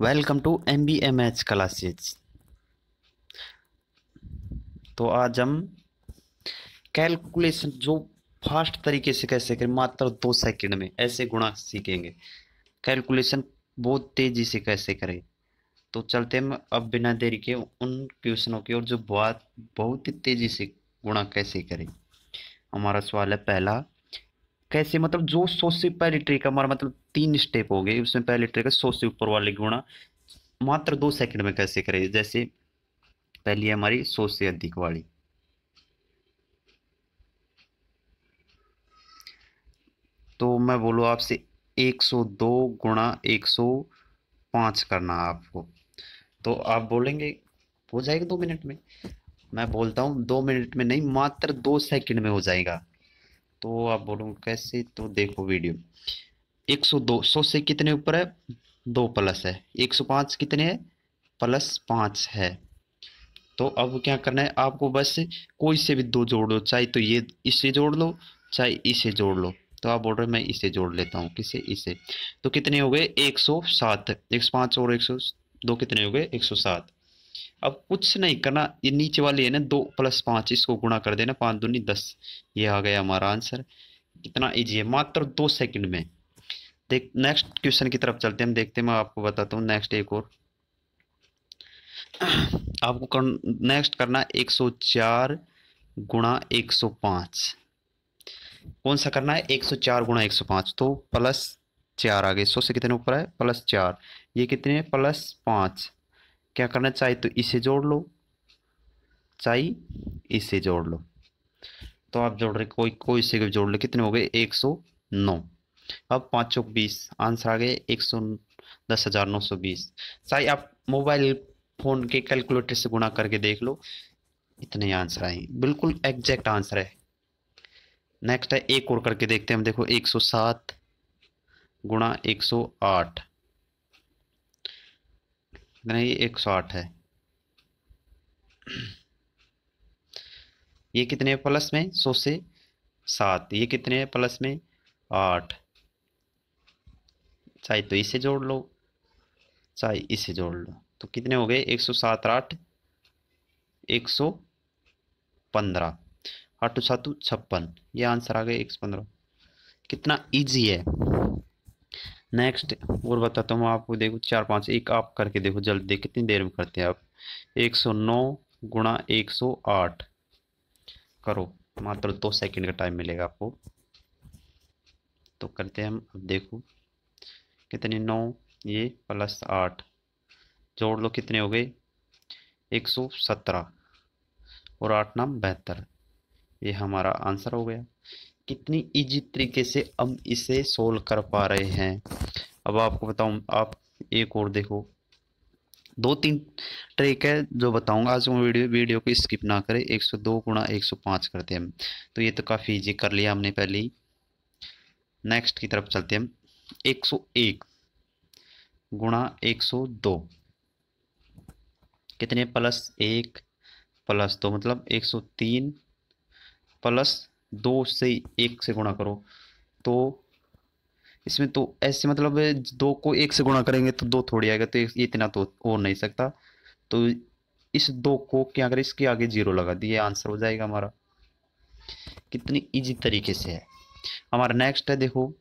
Welcome to M B M H classes तो आज हम कैलकुलेशन जो फास्ट तरीके से कैसे करें, मात्र दो सेकंड में ऐसे गुणा सीखेंगे। कैलकुलेशन बहुत तेज़ी से कैसे करें। तो चलते हम अब बिना देरी के उन क्वेश्चनों की और जो बहुत बहुत ही तेज़ी से गुणा कैसे करें। हमारा सवाल है पहला कैसे मतलब जो सौ से पहली ट्रिक हमारा मतलब तीन स्टेप हो गए, उसमें पहले ट्रिक सौ से ऊपर वाले गुणा। मात्र दो सेकंड में कैसे करें? जैसे पहली है हमारी सौ से अधिक वाली। तो मैं बोलू आपसे 102 गुणा 105 करना आपको। तो आप बोलेंगे, हो जाएगा दो मिनट में? मैं बोलता हूँ दो मिनट में नहीं, मात्र दो सेकंड में हो जाएगा। तो आप बोलो कैसे? तो देखो वीडियो। 102 सौ से कितने ऊपर है? दो प्लस है। 105 कितने है? प्लस पाँच है। तो अब क्या करना है? आपको बस कोई से भी दो जोड़ लो, चाहे तो ये इससे जोड़ लो, चाहे इसे जोड़ लो। तो आप बोल रहे मैं इसे जोड़ लेता हूँ। किसे? इसे। तो कितने हो गए? 107 105 और 102 कितने हो गए? 107 अब कुछ नहीं करना ये नीचे वाली है ना दो प्लस पाँच इसको गुणा कर देना पाँच दूनी दस। ये आ गया हमारा आंसर कितना इजी है मात्र दो सेकंड में। देख नेक्स्ट क्वेश्चन की तरफ़ चलते हैं हम देखते हैं मैं आपको बताता हूँ नेक्स्ट एक और। आपको कर, नेक्स्ट करना एक सौ चार गुणा एक सौ पाँच। कौन सा करना है? एक सौ चार गुणा एक सौ पाँच तो प्लस चार आ गए। सौ से कितने ऊपर है प्लस चार। ये कितने प्लस पाँच। क्या करना चाहे तो इसे जोड़ लो। चाहे इसे जोड़ लो। तो आप जोड़ रहे, कोई कोई से भी जोड़ लो। कितने हो गए? एक सौ नौ। अब पाँच सौ बीस। आंसर आ गए एक सौ दस हज़ार नौ सौ बीस। चाहे आप मोबाइल फ़ोन के कैलकुलेटर से गुणा करके देख लो। इतने आंसर आए। बिल्कुल एग्जैक्ट आंसर है। नेक्स्ट है, एक और करके देखते हैं। हम देखो, एक सौ सात गुणा एक सौ आठ। कितना ये एक सौ आठ है। ये कितने प्लस में? सौ से सात। ये कितने प्लस में? आठ। चाहे तो इसे जोड़ लो, चाहे इसे जोड़ लो। तो कितने हो गए? एक सौ सात आठ, एक सौ पंद्रह। आठ सात छप्पन। ये आंसर आ गए एक सौ पंद्रह। कितना इजी है? नेक्स्ट और बताता हूँ आपको, देखो चार पाँच, एक आप करके देखो जल्दी, कितनी देर में करते हैं आप? एक सौ नौ गुणा एक सौ आठ। करो, मात्र दो सेकंड का टाइम मिलेगा आपको। तो करते हैं हम, अब देखो, कितने नौ, ये प्लस आठ। जोड़ लो, कितने हो गए? एक सौ सत्रह। और आठ नाम बेहतर ये हमारा आंसर हो गया। कितनी इजी तरीके से हम इसे सोल्व कर पा रहे हैं। अब आपको बताऊँ, आप एक और देखो। दो तीन ट्रिक है जो बताऊँगा, आज मैं वीडियो वीडियो को स्किप ना करें। 102 गुणा 105 करते हैं हम। तो ये तो काफ़ी इजी कर लिया हमने पहले ही। नेक्स्ट की तरफ़ चलते हैं हम। 101 गुणा 102 कितने? प्लस एक, प्लस दो मतलब 103 प्लस दो से एक से गुणा करो। तो इसमें तो ऐसे मतलब दो को एक से गुणा करेंगे तो दो थोड़ी आएगा तो इतना तो हो नहीं सकता। तो इस दो को क्या करें, इसके आगे ज़ीरो लगा दिए आंसर हो जाएगा हमारा। कितनी इजी तरीके से है। हमारा नेक्स्ट है, देखो।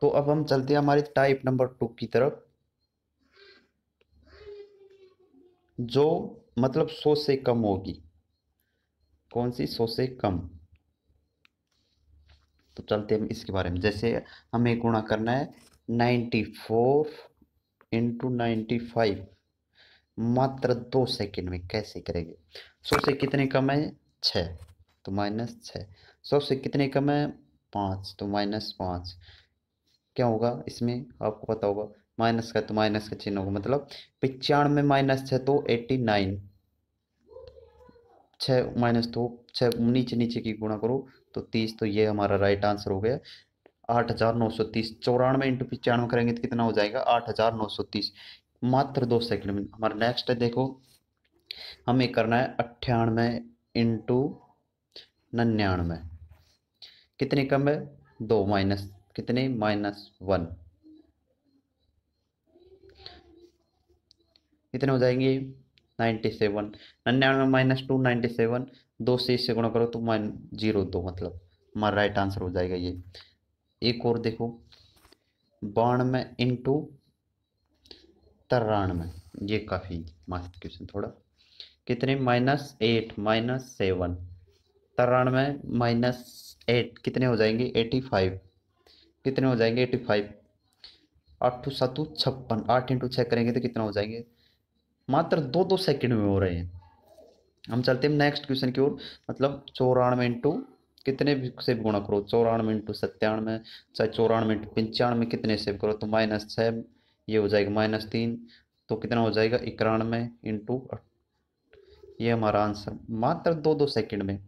तो अब हम चलते हैं हमारे टाइप नंबर टू की तरफ़। जो मतलब सौ से कम होगी। कौन सी सौ से कम? तो चलते हम इसके बारे में। जैसे हमें गुणा करना है ninety four into ninety five, मात्र दो सेकंड में कैसे करेंगे? सौ से कितने कम है? छ तो माइनस छ सौ से कितने कम है? पाँच तो माइनस पाँच। क्या होगा इसमें? आपको पता होगा। माइनस का तो माइनस का चिन्ह होगा। मतलब पचानवे माइनस छः तो एट्टी नाइन। छः माइनस दो, छः नीचे नीचे की गुणा करो तो तीस तो ये हमारा राइट आंसर हो गया। आठ हज़ार नौ सौ तीस, चौरानवे इंटू पचानवे करेंगे तो कितना हो जाएगा? आठ हज़ार नौ सौ तीस। मात्र दो सेकंड में, हमारा नेक्स्ट है देखो, हमें करना है अट्ठानवे इंटू नन्यानवे। कितने कम है? दो माइनस कितने? माइनस वन कितने हो जाएँगे? Ninety seven. नन्यानवे minus two ninety seven, दो से इससे गुणा करो तो माइन ज़ीरो दो मतलब हमारा राइट आंसर हो जाएगा ये। एक और देखो, बानवे इंटू तिरानवे। ये काफ़ी मस्त क्वेश्चन थोड़ा। कितने? Minus eight, minus seven. तिरानवे माइनस एट कितने हो जाएँगे? Eighty five. कितने हो जाएँगे? Eighty five. आठ टू सत्तू छप्पन। आठ इंटू छः करेंगे तो कितना हो जाएँगे? मात्र दो दो सेकंड में हो रहे हैं। हम चलते हैं नेक्स्ट क्वेश्चन की ओर। मतलब चौरानवे इंटू कितने भी से गुणा करो। चौरानवे इंटू सत्तानवे, चाहे चौरानवे इंटू पंचानवे कितने से करो तो माइनस छः ये हो जाएगा माइनस तीन तो कितना हो जाएगा? इक्यानवे इंटू ये हमारा आंसर मात्र दो दो सेकंड में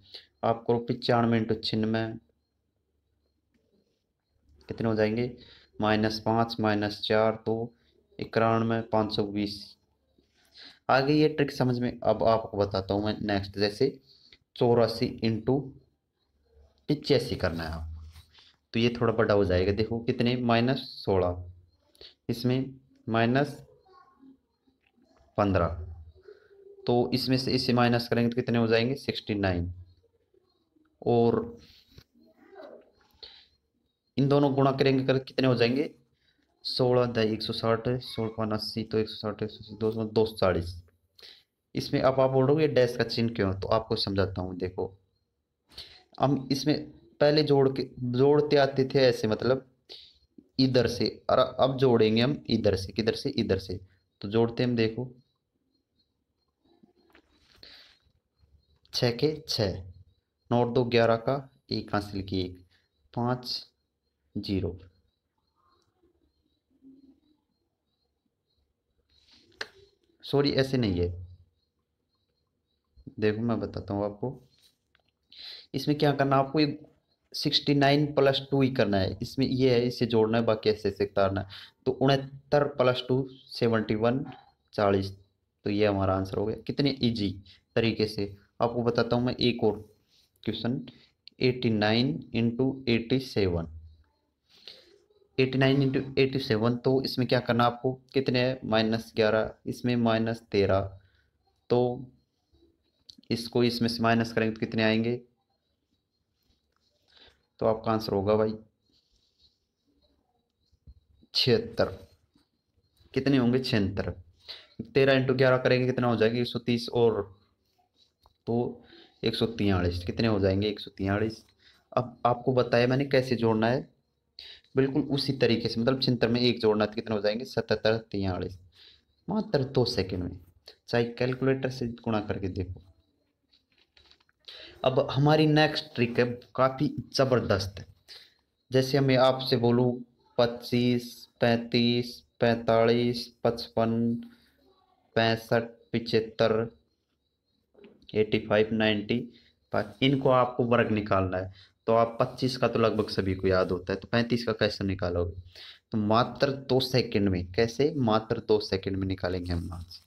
आप करो पचानवे इंटू छिन्नवे कितने हो जाएँगे? माइनस पाँच माइनस चार तो इक्यानवे, पाँच सौ बीस। आगे ये ट्रिक समझ में, अब आपको बताता हूँ मैं नेक्स्ट जैसे चौरासी इंटू पिचासी करना है आप। तो ये थोड़ा बड़ा हो जाएगा, देखो कितने, माइनस सोलह। इसमें माइनस पंद्रह। तो इसमें से इसे माइनस करेंगे तो कितने हो जाएँगे? Sixty nine. और इन दोनों गुणा करेंगे, कर कितने हो जाएँगे? सोलह दस एक सौ साठ, सोलह पाँच अस्सी तो एक सौ साठ, एक सौ दो सौ दो सौ चालीस। इसमें अब आप बोल रहे हो ये डैश का चिन्ह क्यों तो आपको समझाता हूँ, देखो। हम इसमें पहले जोड़ के, जोड़ते आते थे ऐसे मतलब इधर से, और अब जोड़ेंगे हम इधर से, किधर से? इधर से। तो जोड़ते हम, देखो। छ के छ नोट दो ग्यारह का, एक हासिल की एक। पाँच, ज़ीरो। सॉरी, ऐसे नहीं है। देखो, मैं बताता हूँ आपको। इसमें क्या करना आपको एक सिक्सटी नाइन प्लस टू ही करना है। इसमें ये है, इसे जोड़ना है, बाकी ऐसे ऐसे उतारना है। तो उनहत्तर प्लस टू, सेवेंटी वन, चालीस। तो ये हमारा आंसर हो गया। कितने? इजी तरीके से। आपको बताता हूँ मैं एक और question. Eighty nine into eighty seven. Eighty nine into eighty seven तो इसमें क्या करना आपको? कितने है? माइनस ग्यारह, इसमें माइनस तेरह। तो इसको इसमें से माइनस करेंगे तो कितने आएँगे? तो आपका आंसर होगा भाई छिहत्तर। कितने होंगे? छिहत्तर। तेरह इंटू ग्यारह करेंगे, कितना हो जाएगा? एक सौ तीस और तो एक सौ तियालीस कितने हो जाएँगे? एक सौ तियालीस अब आपको बताया मैंने कैसे जोड़ना है। बिल्कुल उसी तरीके से मतलब छिहत्तर में एक जोड़ना कितने हो जाएँगे? सतहत्तर, तियालीस। मात्र दो सेकेंड में, चाहे कैलकुलेटर से गुणा करके देखो। अब हमारी नेक्स्ट ट्रिक है, काफ़ी ज़बरदस्त है। जैसे मैं आपसे बोलूँ, पच्चीस, पैंतीस, पैंतालीस, पचपन, पैंसठ, पिचहत्तर, एटी फाइव नाइन्टी इनको आपको वर्ग निकालना है। तो आप पच्चीस का तो लगभग सभी को याद होता है तो पैंतीस का कैसे निकालोगे? तो मात्र दो सेकंड में, कैसे? मात्र दो सेकंड में निकालेंगे हम मार्क्स।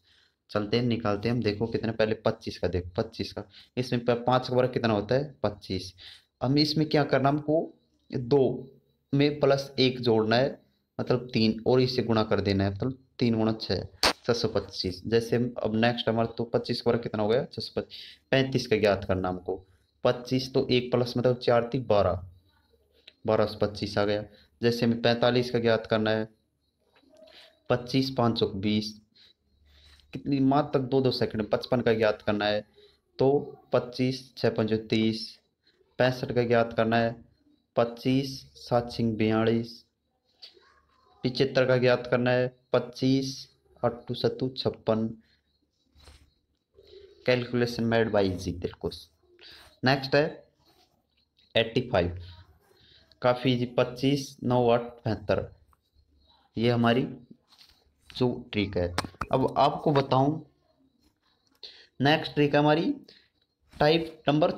चलते हैं, निकालते हैं, हम देखो कितना, पहले पच्चीस का देखो, पच्चीस का। इसमें पाँच का वर्ग कितना होता है? पच्चीस। अब इसमें क्या करना हमको? दो में प्लस एक जोड़ना है मतलब तीन, और इससे गुणा कर देना है मतलब तीन गुणा छः छः सौ पच्चीस। जैसे अब नेक्स्ट हमारा तो पच्चीस का वर्ग कितना हो गया? छः सौ पच्चीस। पैंतीस का ज्ञात करना हमको। पच्चीस तो एक प्लस मतलब चार थी बारह। बारह सौ पच्चीस आ गया। जैसे हमें पैंतालीस का ज्ञात करना है। पच्चीस, पाँच सौ बीस। कितनी मात्र दो दो सेकंड, पचपन का ज्ञात करना है। तो पच्चीस छः पंचो तीस। पैंसठ का ज्ञात करना है। पच्चीस, सात सिंह बयालीस। पिचहत्तर का ज्ञात करना है। पच्चीस अट्ठू सत्तू छप्पन। कैलकुलेशन मेड बाई इजी देखो नेक्स्ट है एट्टी फाइव काफ़ी इजी पच्चीस, नौ, आठ, बहत्तर. ये हमारी जो ट्रिक है। अब आपको बताऊँ नेक्स्ट ट्रिक हमारी टाइप नंबर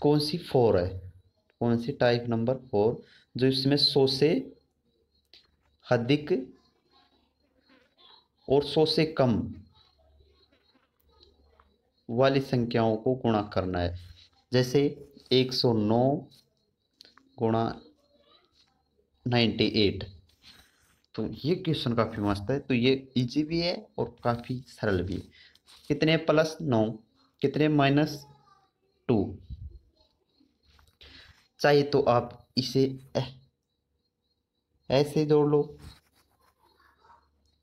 कौन सी फोर है? कौन सी टाइप नंबर फोर जो इसमें सौ से अधिक और सौ से कम वाली संख्याओं को गुणा करना है। जैसे एक सौ नौ गुणा नाइन्टी एट। तो ये क्वेश्चन काफ़ी मस्त है तो ये इजी भी है और काफ़ी सरल भी है। कितने प्लस नौ, कितने माइनस टू चाहिए तो आप इसे ऐसे जोड़ लो।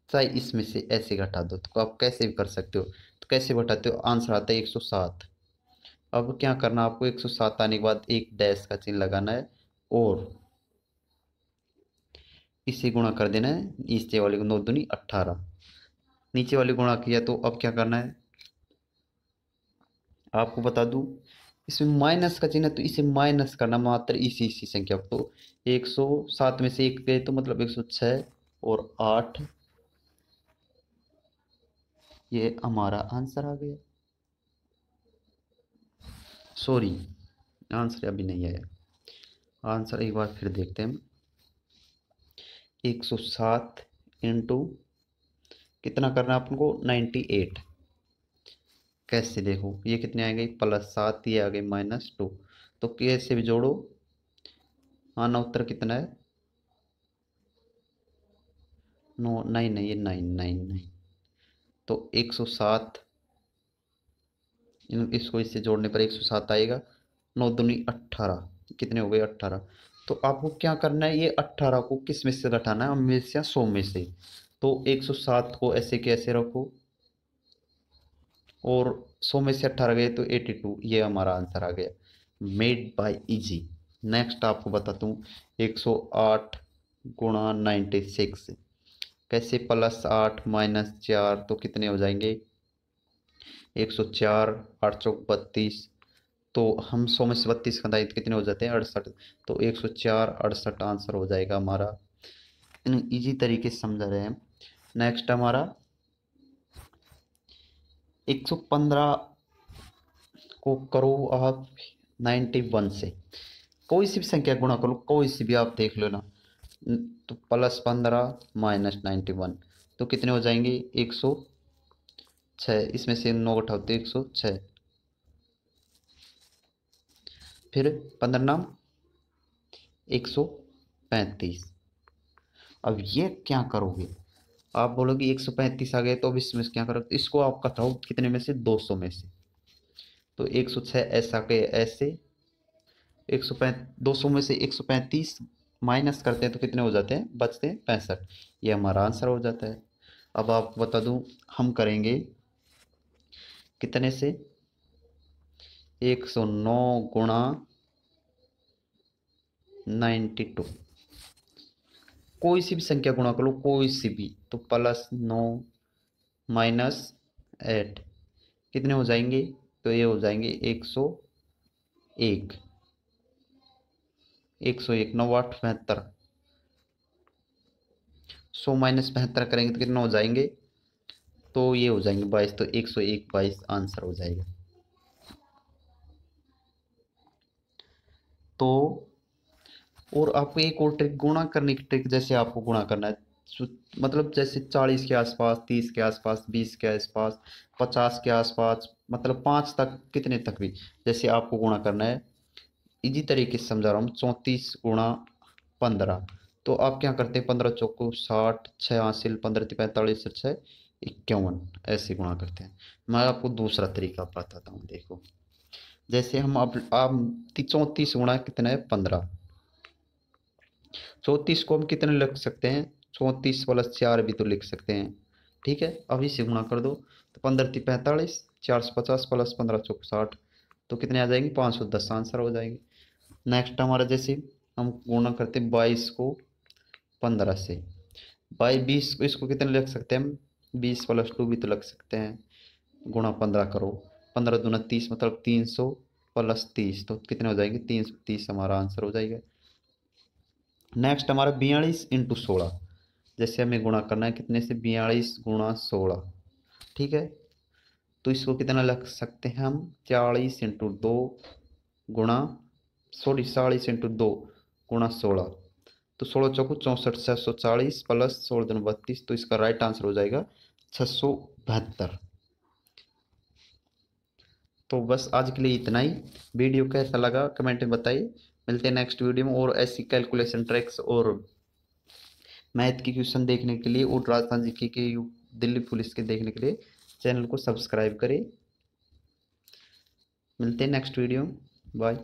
चाहे इसमें से ऐसे घटा दो तो आप कैसे भी कर सकते हो। तो कैसे घटाते हो? आंसर आता है एक सौ सात। अब क्या करना, आपको एक सौ सात आने के बाद एक डैश का चिन्ह लगाना है और इसे गुणा कर देना है, नीचे वाले को नौ दुनी अट्ठारह। नीचे वाले गुणा किया तो अब क्या करना है? आपको बता दूँ, इसमें माइनस का चिन्ह है तो इसे माइनस करना मात्र इसी इसी संख्या को। एक सौ सात में से एक गए तो मतलब एक सौ छः और आठ। ये हमारा आंसर आ गया। सॉरी, आंसर अभी नहीं आया। आंसर एक बार फिर देखते हैं। एक सौ सात इंटू कितना करना है आपको? Ninety eight. कैसे देखो? ये कितने आएँगे प्लस सात, ये आ गए माइनस टू। तो कैसे भी जोड़ो। आना उत्तर कितना है? नो नाइन है ये नाइन नाइन नाइन। तो एक सौ सात इसको इससे जोड़ने पर एक सौ सात आएगा। नौ दुनी अट्ठारह। कितने हो गए? अट्ठारह। तो आपको क्या करना है? ये अट्ठारह को किसमें से घटाना है? हमेशा सौ में से? तो एक सौ सात को ऐसे कैसे रखो। और सौ में से अट्ठारह गए तो एटी टू। ये हमारा आंसर आ गया। Made by easy. नेक्स्ट आपको बताता हूँ। एक सौ आठ गुणा नाइन्टी सिक्स। कैसे? प्लस आठ माइनस चार तो कितने हो जाएँगे? एक सौ चार, आठ सौ बत्तीस। तो हम सौ में से बत्तीस का दायित्व कितने हो जाते हैं? अड़सठ। तो एक सौ चार, अड़सठ आंसर हो जाएगा हमारा। इजी तरीके से समझा रहे हैं। नेक्स्ट हमारा 115 को करो आप 91 से। कोई सी भी संख्या गुणा करो, कोई सी भी आप देख लो ना तो प्लस पंद्रह, माइनस नाइन्टी वन। तो कितने हो जाएँगे? एक सौ छः, इसमें से नौ उठाओ तो एक सौ छः। फिर पंद्रह नाम, एक सौ पैंतीस। अब ये क्या करोगे? आप बोलोगे एक सौ पैंतीस आ गए तो अब इसमें क्या करोगे? इसको आप कटाओ, कितने में से? दो सौ में से। तो एक सौ छः ऐसा के ऐसे, एक सौ पैंत दो सौ में से एक सौ पैंतीस माइनस करते हैं तो कितने हो जाते हैं? बचते हैं पैंसठ। ये हमारा आंसर हो जाता है। अब आप बता दूँ, हम करेंगे कितने से? एक सौ नौ गुणा नाइन्टी टू। कोई सी भी संख्या गुणा कर लो, कोई सी भी तो प्लस नौ माइनस एट, कितने हो जाएँगे? तो ये हो जाएँगे एक सौ एक। एक सौ एक नौ आठ बहत्तर। सौ माइनस बहत्तर करेंगे तो कितना हो जाएँगे? तो ये हो जाएँगे बाईस तो एक सौ एक बाईस आंसर हो जाएगा। तो और आपको एक और ट्रिक गुणा करने की ट्रिक जैसे आपको गुणा करना है मतलब जैसे चालीस के आसपास, तीस के आसपास, बीस के आसपास, पचास के आसपास मतलब पाँच तक, कितने तक भी जैसे आपको गुणा करना है। इसी तरीके से समझा रहा हूँ, चौंतीस गुणा पंद्रह। तो आप क्या करते हैं, पंद्रह चौको साठ छः हासिल, पंद्रह पैंतालीस छः इक्यावन, ऐसे गुणा करते हैं। मैं आपको दूसरा तरीका बताता हूँ, देखो। जैसे हम अब आप चौंतीस गुणा कितना है? पंद्रह। चौंतीस को हम कितने लिख सकते हैं? चौंतीस प्लस चार भी तो लिख सकते हैं। ठीक है? अभी से गुणा कर दो। तो पंद्रह तीन पैंतालीस, चार सौ पचास प्लस पंद्रह सौ साठ तो कितने आ जाएँगे? पाँच सौ दस आंसर हो जाएँगे। नेक्स्ट हमारा जैसे हम गुणा करते हैं बाईस को पंद्रह से। बाई बीस को इसको कितने लिख सकते हैं हम? बीस प्लस टू भी तो लग सकते हैं। गुणा पंद्रह करो। पंद्रह दूना तीस मतलब तीन सौ प्लस तीस तो कितने हो जाएँगे? तीन सौ तीस हमारा आंसर हो जाएगा। नेक्स्ट हमारा बयालीस इंटू सोलह। जैसे हमें गुणा करना है, कितने से? बयालीस गुणा सोलह। ठीक है? तो इसको कितना लग सकते हैं हम? चालीस इंटू दो गुणा सॉरी चालीस इंटू दो गुणा सोलह। तो सोलह चौको चौंसठ छः सौ चालीस प्लस सोलह दिन बत्तीस तो इसका राइट आंसर हो जाएगा छः सौ बहत्तर। तो बस आज के लिए इतना ही। वीडियो कैसा लगा कमेंट में बताइए। मिलते हैं नेक्स्ट वीडियो में और ऐसी कैलकुलेशन ट्रैक्स और मैथ के क्वेश्चन देखने के लिए और राजस्थान जी के दिल्ली पुलिस के देखने के लिए। चैनल को सब्सक्राइब करें। मिलते हैं नेक्स्ट वीडियो बाय